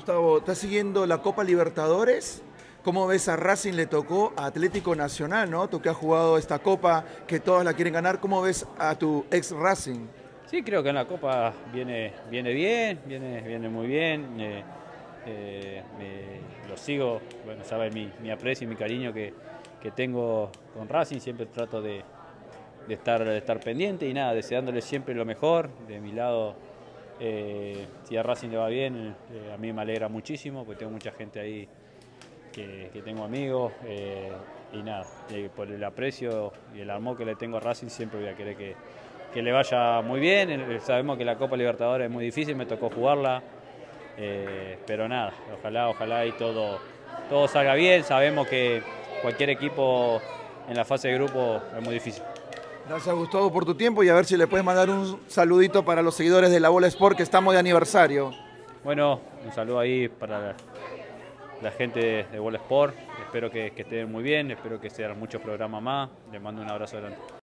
Gustavo, ¿estás siguiendo la Copa Libertadores? ¿Cómo ves a Racing le tocó a Atlético Nacional, ¿no? Tú que has jugado esta Copa, que todos la quieren ganar, ¿cómo ves a tu ex Racing? Sí, creo que en la Copa viene, viene bien, viene, viene muy bien. Eh, eh, lo sigo, bueno, sabe mi, aprecio y mi cariño que, tengo con Racing, siempre trato de, estar, de estar pendiente y nada, deseándole siempre lo mejor. De mi lado, eh, si a Racing le va bien, a mí me alegra muchísimo, porque tengo mucha gente ahí que, tengo amigos eh, y nada, por el aprecio y el amor que le tengo a Racing siempre voy a querer que, le vaya muy bien. Eh, sabemos que la Copa Libertadores es muy difícil, me tocó jugarla, eh, pero nada, ojalá, ojalá y todo, todo salga bien. Sabemos que cualquier equipo en la fase de grupo es muy difícil. Gracias Gustavo por tu tiempo y a ver si le puedes mandar un saludito para los seguidores de la Bola Sport que estamos de aniversario. Bueno, un saludo ahí para la gente de, de Sport. Espero que, que estén muy bien, espero que sean muchos programas más. Les mando un abrazo adelante.